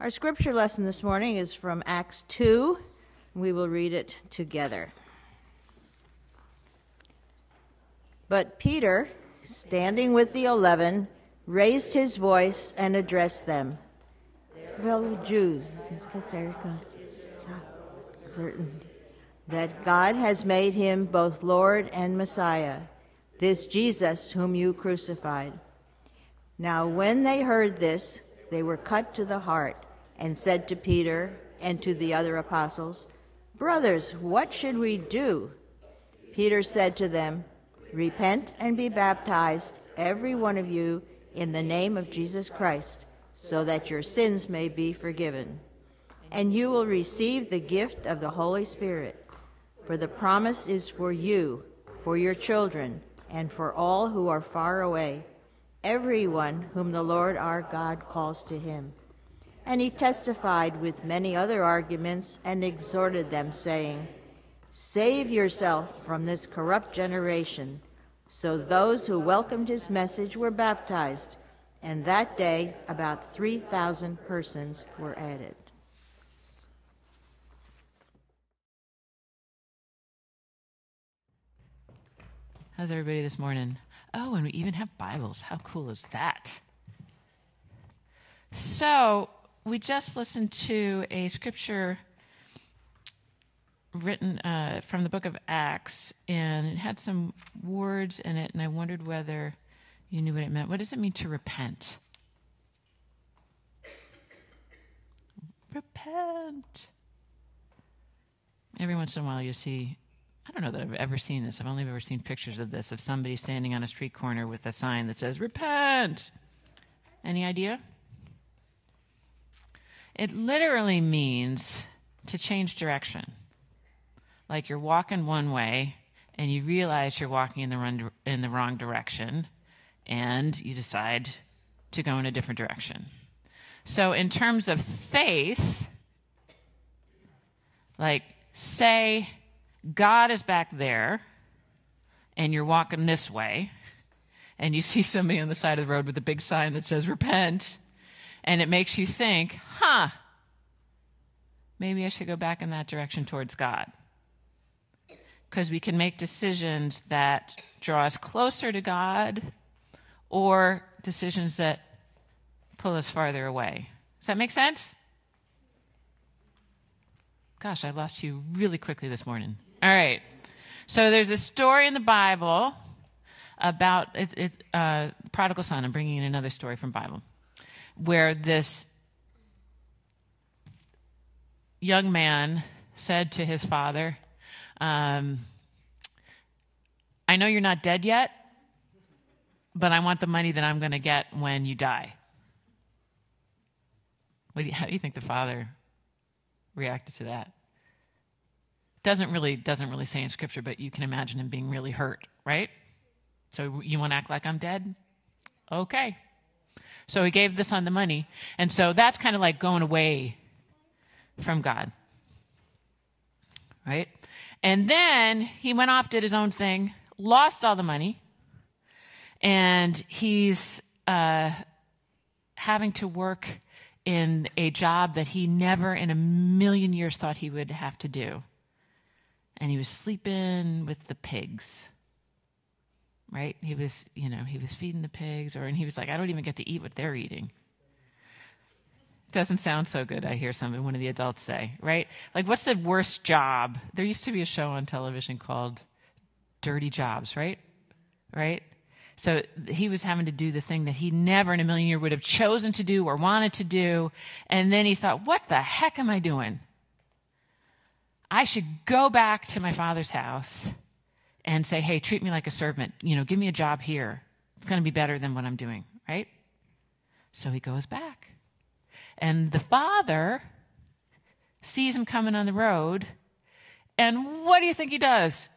Our scripture lesson this morning is from Acts 2. We will read it together. But Peter, standing with the eleven, raised his voice and addressed them. Fellow Jews, certain that God has made him both Lord and Messiah, this Jesus whom you crucified. Now, when they heard this, they were cut to the heart and said to Peter and to the other apostles, Brothers, what should we do? Peter said to them, Repent and be baptized, every one of you, in the name of Jesus Christ, so that your sins may be forgiven. And you will receive the gift of the Holy Spirit. For the promise is for you, for your children, and for all who are far away, everyone whom the Lord our God calls to him. And he testified with many other arguments and exhorted them, saying, Save yourself from this corrupt generation. So those who welcomed his message were baptized, and that day about 3,000 persons were added. How's everybody this morning? Oh, and we even have Bibles. How cool is that? So, we just listened to a scripture written uh, from the book of Acts, and it had some words in it, and I wondered whether you knew what it meant. What does it mean to repent? Repent. Every once in a while, you see, I don't know that I've ever seen this. I've only ever seen pictures of this, of somebody standing on a street corner with a sign that says, Repent. Any idea? It literally means to change direction. Like you're walking one way and you realize you're walking in the, run, in the wrong direction and you decide to go in a different direction. So, in terms of faith, like say God is back there and you're walking this way and you see somebody on the side of the road with a big sign that says repent and it makes you think, huh, maybe I should go back in that direction towards God. Because we can make decisions that draw us closer to God or decisions that pull us farther away. Does that make sense? Gosh, I lost you really quickly this morning. All right. So there's a story in the Bible about it, it, uh, prodigal son. I'm bringing in another story from Bible where this young man said to his father, um, I know you're not dead yet, but I want the money that I'm going to get when you die. Do you, how do you think the father reacted to that? Doesn't really doesn't really say in scripture, but you can imagine him being really hurt, right? So you want to act like I'm dead? Okay. So he gave the son the money. And so that's kind of like going away from God. Right? And then he went off, did his own thing, lost all the money, and he's uh, having to work in a job that he never in a million years thought he would have to do. And he was sleeping with the pigs right? He was, you know, he was feeding the pigs, or and he was like, I don't even get to eat what they're eating. Doesn't sound so good, I hear some one of the adults say, right? Like, what's the worst job? There used to be a show on television called Dirty Jobs, right? Right? So he was having to do the thing that he never in a million years would have chosen to do or wanted to do. And then he thought, what the heck am I doing? I should go back to my father's house and say, hey, treat me like a servant. You know, give me a job here. It's going to be better than what I'm doing, right? So he goes back. And the father sees him coming on the road. And what do you think he does?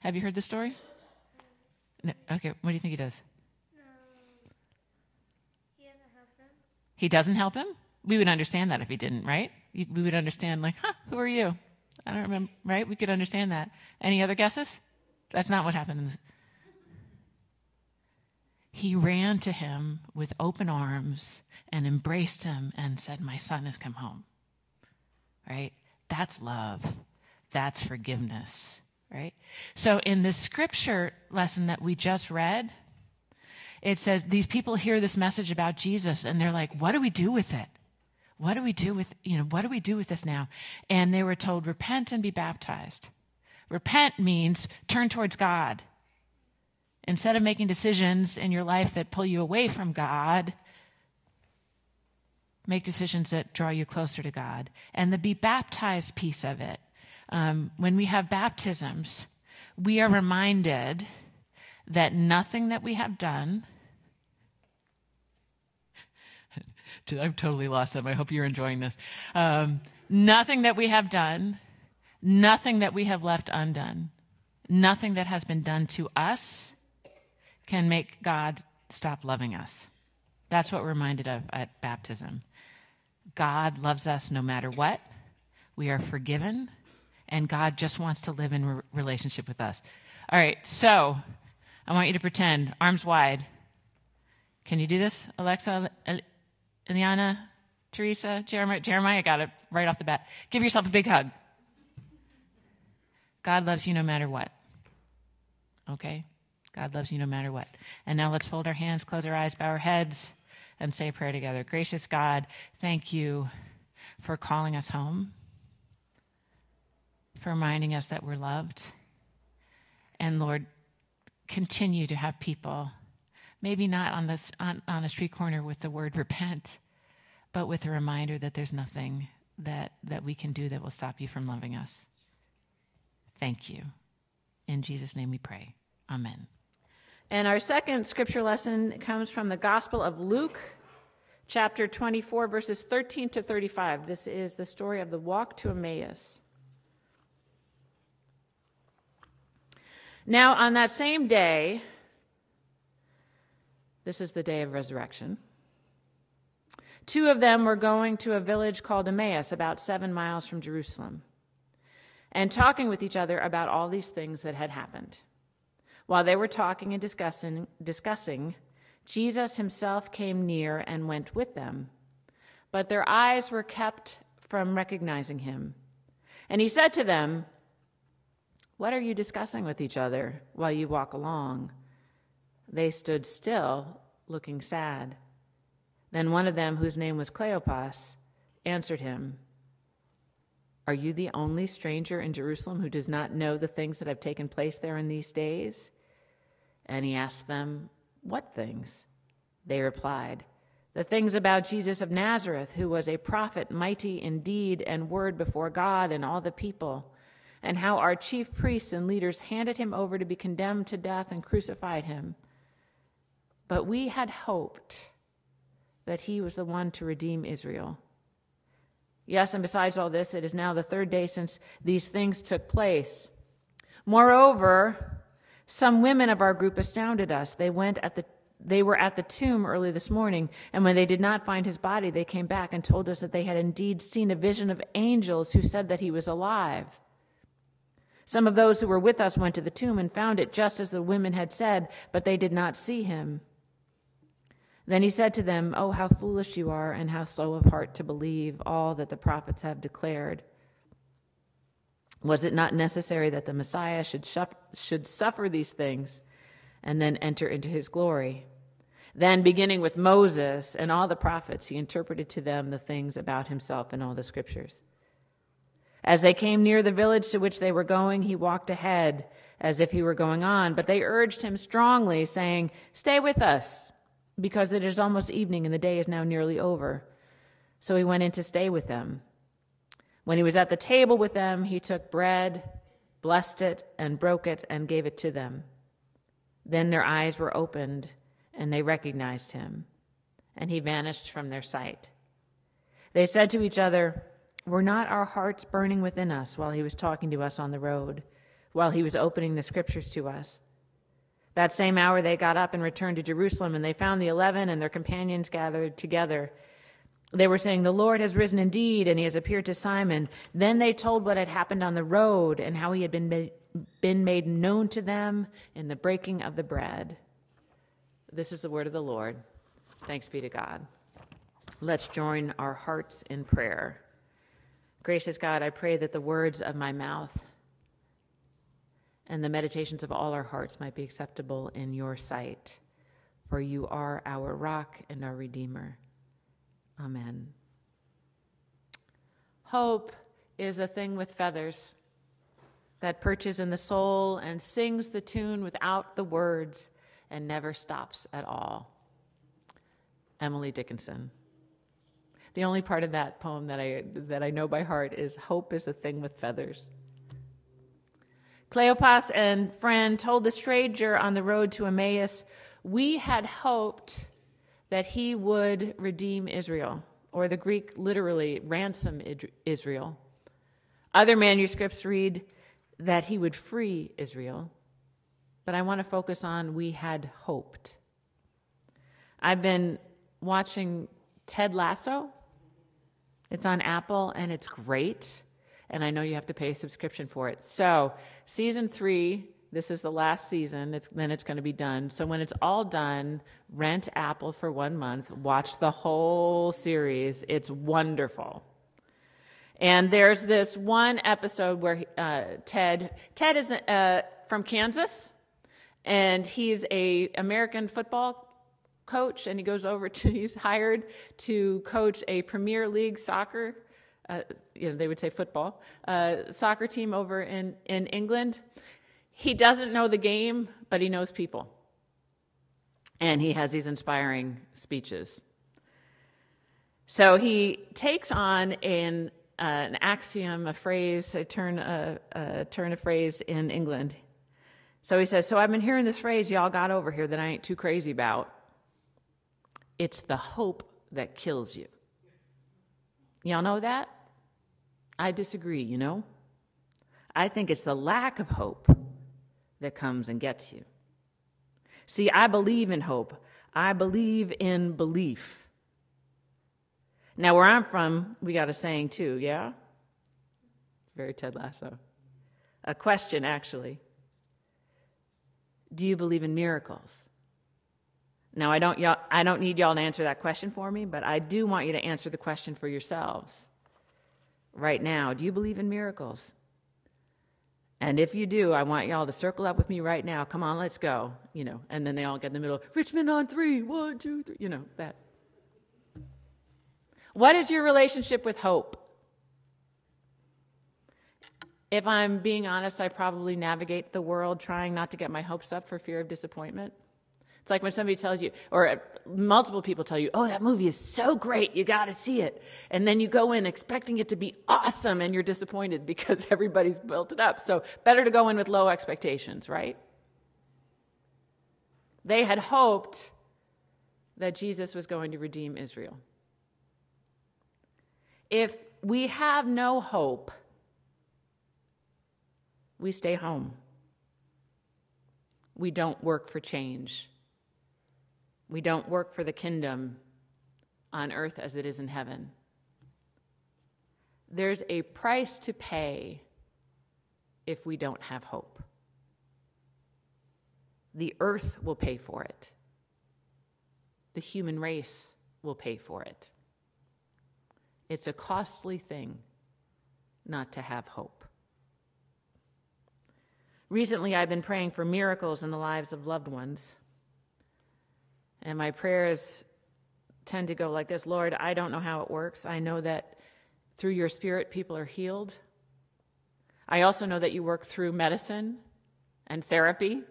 Have you heard the story? No. Okay, what do you think he does? He doesn't help him. He doesn't help him? We would understand that if he didn't, right? We would understand, like, huh, who are you? I don't remember, right? We could understand that. Any other guesses? That's not what happened. he ran to him with open arms and embraced him and said, My son has come home. Right? That's love. That's forgiveness. Right? So, in the scripture lesson that we just read, it says these people hear this message about Jesus and they're like, What do we do with it? What do we do with, you know, what do we do with this now? And they were told, Repent and be baptized. Repent means turn towards God Instead of making decisions in your life that pull you away from God, make decisions that draw you closer to God. And the be baptized piece of it. Um, when we have baptisms, we are reminded that nothing that we have done. I've totally lost them. I hope you're enjoying this. Um, nothing that we have done, nothing that we have left undone, nothing that has been done to us can make God stop loving us. That's what we're reminded of at baptism. God loves us no matter what. We are forgiven, and God just wants to live in re- relationship with us. All right, so I want you to pretend, arms wide. Can you do this, Alexa, Eliana, Teresa, Jeremiah? Jeremiah got it right off the bat. Give yourself a big hug. God loves you no matter what. Okay? God loves you no matter what. And now let's fold our hands, close our eyes, bow our heads, and say a prayer together. Gracious God, thank you for calling us home, for reminding us that we're loved. And Lord, continue to have people, maybe not on, this, on, on a street corner with the word repent, but with a reminder that there's nothing that, that we can do that will stop you from loving us. Thank you. In Jesus' name we pray. Amen. And our second scripture lesson comes from the Gospel of Luke, chapter 24, verses 13 to 35. This is the story of the walk to Emmaus. Now, on that same day, this is the day of resurrection, two of them were going to a village called Emmaus, about seven miles from Jerusalem, and talking with each other about all these things that had happened. While they were talking and discussing, discussing, Jesus himself came near and went with them. But their eyes were kept from recognizing him. And he said to them, What are you discussing with each other while you walk along? They stood still, looking sad. Then one of them, whose name was Cleopas, answered him, Are you the only stranger in Jerusalem who does not know the things that have taken place there in these days? And he asked them, What things? They replied, The things about Jesus of Nazareth, who was a prophet, mighty in deed and word before God and all the people, and how our chief priests and leaders handed him over to be condemned to death and crucified him. But we had hoped that he was the one to redeem Israel. Yes, and besides all this, it is now the third day since these things took place. Moreover, some women of our group astounded us. They went at the they were at the tomb early this morning, and when they did not find his body, they came back and told us that they had indeed seen a vision of angels who said that he was alive. Some of those who were with us went to the tomb and found it just as the women had said, but they did not see him. Then he said to them, Oh, how foolish you are, and how slow of heart to believe all that the prophets have declared. Was it not necessary that the Messiah should, should suffer these things and then enter into his glory? Then, beginning with Moses and all the prophets, he interpreted to them the things about himself in all the scriptures. As they came near the village to which they were going, he walked ahead as if he were going on, but they urged him strongly, saying, Stay with us, because it is almost evening and the day is now nearly over. So he went in to stay with them. When he was at the table with them, he took bread, blessed it, and broke it, and gave it to them. Then their eyes were opened, and they recognized him, and he vanished from their sight. They said to each other, Were not our hearts burning within us while he was talking to us on the road, while he was opening the scriptures to us? That same hour they got up and returned to Jerusalem, and they found the eleven and their companions gathered together they were saying, The Lord has risen indeed, and he has appeared to Simon. Then they told what had happened on the road and how he had been made, been made known to them in the breaking of the bread. This is the word of the Lord. Thanks be to God. Let's join our hearts in prayer. Gracious God, I pray that the words of my mouth and the meditations of all our hearts might be acceptable in your sight, for you are our rock and our Redeemer. Amen. Hope is a thing with feathers that perches in the soul and sings the tune without the words and never stops at all. Emily Dickinson. The only part of that poem that I, that I know by heart is Hope is a thing with feathers. Cleopas and friend told the stranger on the road to Emmaus, We had hoped that he would redeem Israel, or the Greek literally, ransom Israel. Other manuscripts read that he would free Israel, but I want to focus on we had hoped. I've been watching Ted Lasso. It's on Apple and it's great. And I know you have to pay a subscription for it. So, season three, this is the last season. It's, then it's going to be done. So, when it's all done, rent Apple for one month, watch the whole series. It's wonderful. And there's this one episode where uh, Ted, Ted is uh, from Kansas, and he's a American football coach, and he goes over to, he's hired to coach a Premier League soccer, uh, you know, they would say football, uh, soccer team over in, in England. He doesn't know the game, but he knows people. And he has these inspiring speeches. So he takes on an, uh, an axiom, a phrase, a turn, a, a turn of phrase in England. So he says, So I've been hearing this phrase y'all got over here that I ain't too crazy about. It's the hope that kills you. Y'all know that? I disagree, you know? I think it's the lack of hope that comes and gets you. See, I believe in hope. I believe in belief. Now, where I'm from, we got a saying too, yeah? Very Ted Lasso. A question, actually. Do you believe in miracles? Now, I don't, y'all, I don't need y'all to answer that question for me, but I do want you to answer the question for yourselves right now. Do you believe in miracles? And if you do, I want y'all to circle up with me right now. Come on, let's go. You know, and then they all get in the middle. Richmond on three, one, two, three. You know that. What is your relationship with hope? If I'm being honest, I probably navigate the world trying not to get my hopes up for fear of disappointment. It's like when somebody tells you, or multiple people tell you, oh, that movie is so great, you got to see it. And then you go in expecting it to be awesome and you're disappointed because everybody's built it up. So better to go in with low expectations, right? They had hoped that Jesus was going to redeem Israel. If we have no hope, we stay home. We don't work for change. We don't work for the kingdom on earth as it is in heaven. There's a price to pay if we don't have hope. The earth will pay for it, the human race will pay for it. It's a costly thing not to have hope. Recently, I've been praying for miracles in the lives of loved ones. And my prayers tend to go like this Lord, I don't know how it works. I know that through your spirit, people are healed. I also know that you work through medicine and therapy.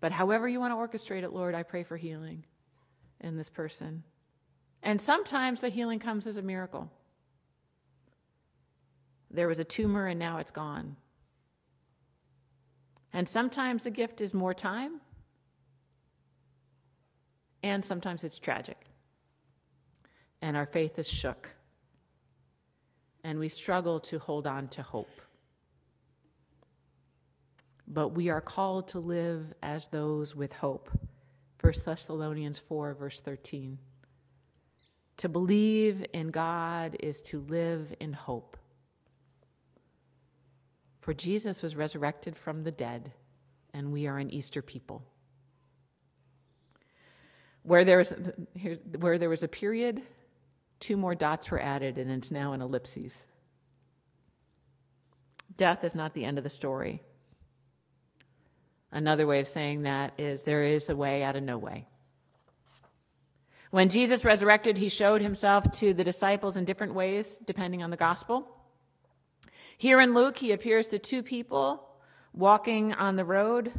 But however you want to orchestrate it, Lord, I pray for healing in this person. And sometimes the healing comes as a miracle. There was a tumor and now it's gone. And sometimes the gift is more time, and sometimes it's tragic. And our faith is shook. And we struggle to hold on to hope. But we are called to live as those with hope. 1 Thessalonians 4, verse 13. To believe in God is to live in hope. For Jesus was resurrected from the dead, and we are an Easter people. Where there was, here, where there was a period, two more dots were added, and it's now an ellipses. Death is not the end of the story. Another way of saying that is there is a way out of no way. When Jesus resurrected, he showed himself to the disciples in different ways, depending on the gospel. Here in Luke, he appears to two people walking on the road,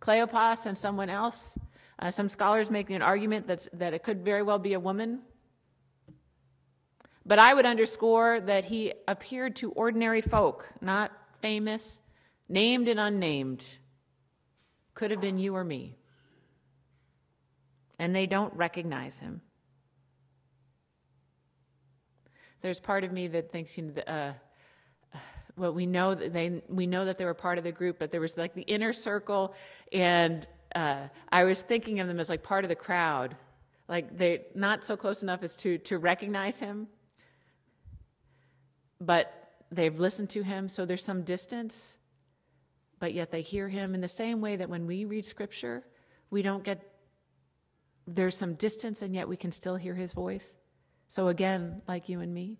Cleopas and someone else. Uh, some scholars make an argument that's, that it could very well be a woman. But I would underscore that he appeared to ordinary folk, not famous, named and unnamed. Could have been you or me. And they don't recognize him. There's part of me that thinks, you know, uh, well, we know that they we know that they were part of the group, but there was like the inner circle, and uh, I was thinking of them as like part of the crowd, like they not so close enough as to to recognize him, but they've listened to him, so there's some distance, but yet they hear him in the same way that when we read scripture, we don't get there's some distance, and yet we can still hear his voice. So again, like you and me.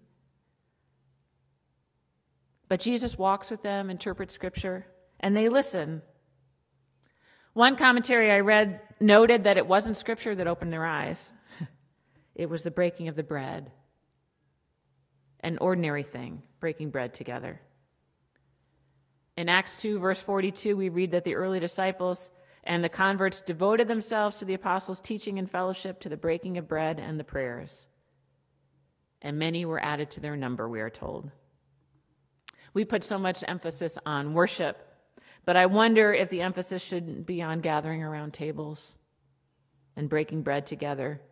But Jesus walks with them, interprets scripture, and they listen. One commentary I read noted that it wasn't scripture that opened their eyes, it was the breaking of the bread. An ordinary thing, breaking bread together. In Acts 2, verse 42, we read that the early disciples and the converts devoted themselves to the apostles' teaching and fellowship, to the breaking of bread and the prayers. And many were added to their number, we are told. We put so much emphasis on worship, but I wonder if the emphasis shouldn't be on gathering around tables and breaking bread together,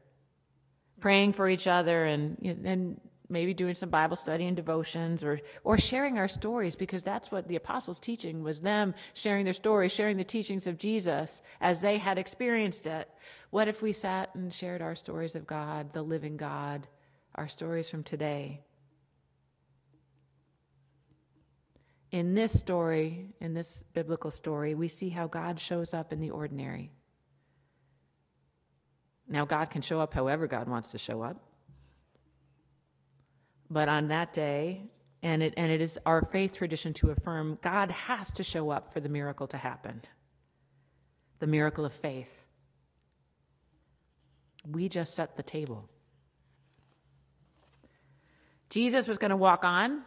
praying for each other, and, and maybe doing some Bible study and devotions or, or sharing our stories because that's what the apostles' teaching was them sharing their stories, sharing the teachings of Jesus as they had experienced it. What if we sat and shared our stories of God, the living God, our stories from today? In this story, in this biblical story, we see how God shows up in the ordinary. Now, God can show up however God wants to show up. But on that day, and it, and it is our faith tradition to affirm God has to show up for the miracle to happen the miracle of faith. We just set the table. Jesus was going to walk on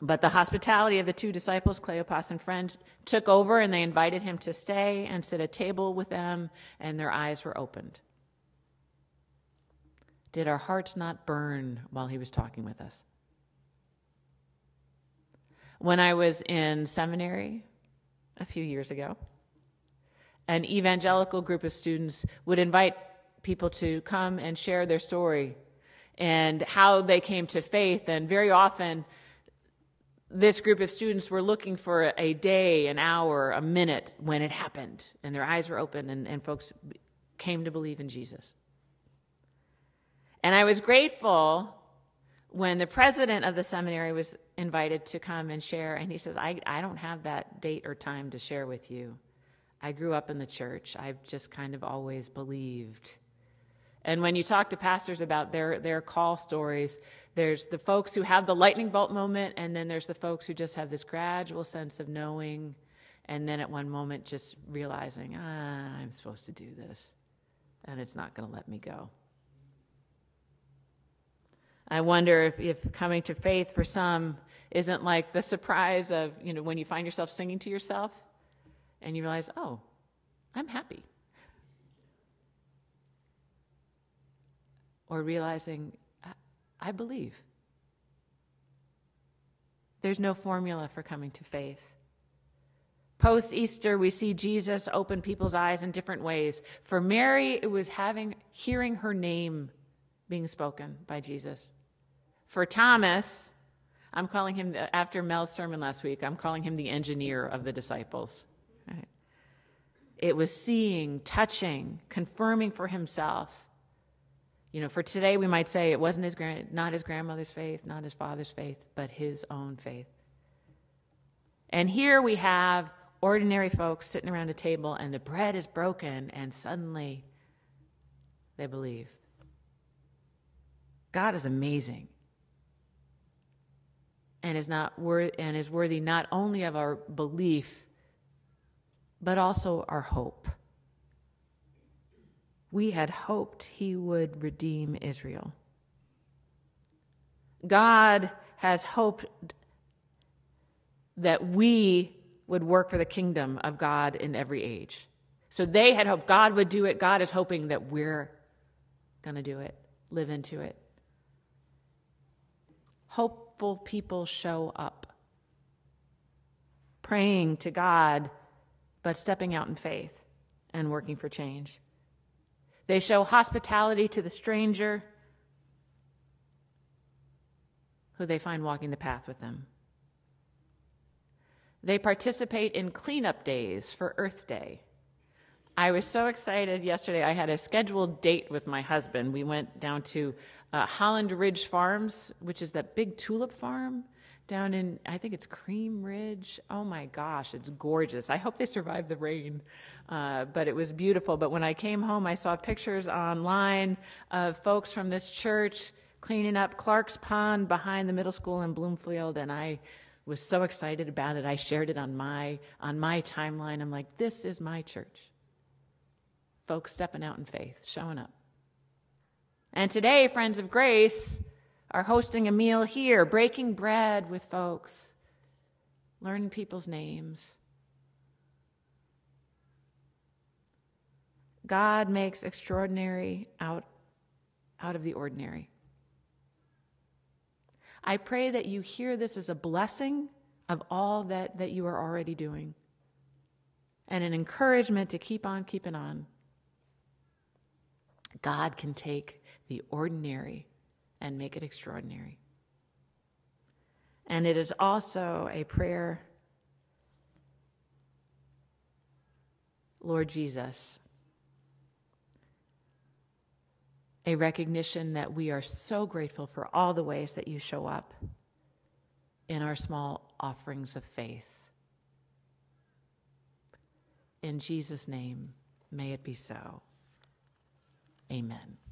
but the hospitality of the two disciples, Cleopas and friends, took over and they invited him to stay and sit at table with them, and their eyes were opened. Did our hearts not burn while he was talking with us? When I was in seminary a few years ago, an evangelical group of students would invite people to come and share their story and how they came to faith, and very often, this group of students were looking for a day, an hour, a minute when it happened, and their eyes were open, and, and folks came to believe in Jesus. And I was grateful when the president of the seminary was invited to come and share, and he says, I, I don't have that date or time to share with you. I grew up in the church. I've just kind of always believed. And when you talk to pastors about their, their call stories, there's the folks who have the lightning bolt moment, and then there's the folks who just have this gradual sense of knowing, and then at one moment just realizing, ah, I'm supposed to do this, and it's not going to let me go. I wonder if, if coming to faith for some isn't like the surprise of, you know, when you find yourself singing to yourself and you realize, oh, I'm happy. Or realizing, I believe. There's no formula for coming to faith. Post Easter, we see Jesus open people's eyes in different ways. For Mary, it was having hearing her name being spoken by Jesus. For Thomas, I'm calling him after Mel's sermon last week. I'm calling him the engineer of the disciples. Right? It was seeing, touching, confirming for himself you know, for today, we might say it wasn't his grand, not his grandmother's faith, not his father's faith, but his own faith. And here we have ordinary folks sitting around a table, and the bread is broken, and suddenly they believe. God is amazing and is not wor- and is worthy not only of our belief but also our hope. We had hoped he would redeem Israel. God has hoped that we would work for the kingdom of God in every age. So they had hoped God would do it. God is hoping that we're going to do it, live into it. Hopeful people show up, praying to God, but stepping out in faith and working for change. They show hospitality to the stranger who they find walking the path with them. They participate in cleanup days for Earth Day. I was so excited yesterday. I had a scheduled date with my husband. We went down to uh, Holland Ridge Farms, which is that big tulip farm down in, I think it's Cream Ridge. Oh my gosh, it's gorgeous. I hope they survived the rain, uh, but it was beautiful. But when I came home, I saw pictures online of folks from this church cleaning up Clark's Pond behind the middle school in Bloomfield, and I was so excited about it. I shared it on my on my timeline. I'm like, this is my church. Folks stepping out in faith, showing up. And today, friends of grace are hosting a meal here, breaking bread with folks, learning people's names. God makes extraordinary out, out of the ordinary. I pray that you hear this as a blessing of all that, that you are already doing and an encouragement to keep on keeping on. God can take the ordinary and make it extraordinary. And it is also a prayer, Lord Jesus, a recognition that we are so grateful for all the ways that you show up in our small offerings of faith. In Jesus' name, may it be so. Amen.